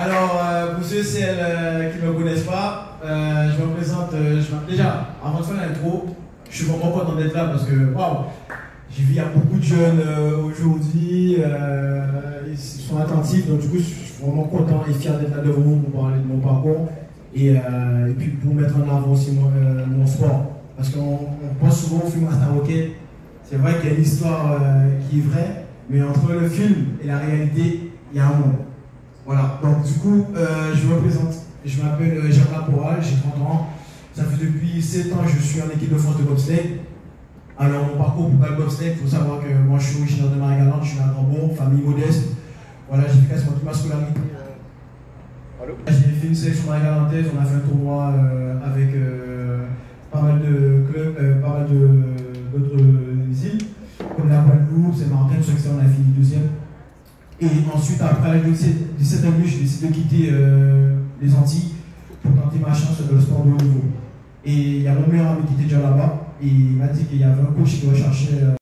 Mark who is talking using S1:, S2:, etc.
S1: Alors euh, pour ceux et celles euh, qui ne me connaissent pas, euh, je me présente, déjà, avant de faire l'intro, je suis vraiment content d'être là parce que, waouh, j'ai vu il y a beaucoup de jeunes aujourd'hui, ils sont attentifs, donc du coup je suis vraiment content et fier d'être là devant vous pour parler de mon parcours et, puis pour mettre en avant aussi mon, sport. Parce qu'on on pense souvent au film Master Rocket, c'est vrai qu'il y a une histoire qui est vraie, mais entre le film et la réalité, il y a un monde. Voilà, donc du coup, euh, je me présente. Je m'appelle euh, Jacques Laporal, j'ai 30 ans. Ça fait depuis 7 ans que je suis en équipe de France de bobsleigh. Alors, mon parcours pour le bobsleigh, il faut savoir que moi je suis originaire de Marie-Galante, je suis à Grandmont, famille modeste. Voilà, j'ai fait quasiment toute ma scolarité. euh, J'ai fait une sélection marie-galantaise, on a fait un tournoi euh, avec euh, pas mal de clubs, pas mal d'autres îles, comme la Guadeloupe, Saint-Martin, tout ça, etc. on a fini deuxième. Et ensuite, après l'âge de 17 17 ans, j'ai décidé de quitter euh, les Antilles pour tenter ma chance dans le sport de haut niveau. Et il y a mon meilleur ami qui était déjà là-bas, et il m'a dit qu'il y avait un coach qui recherchait euh,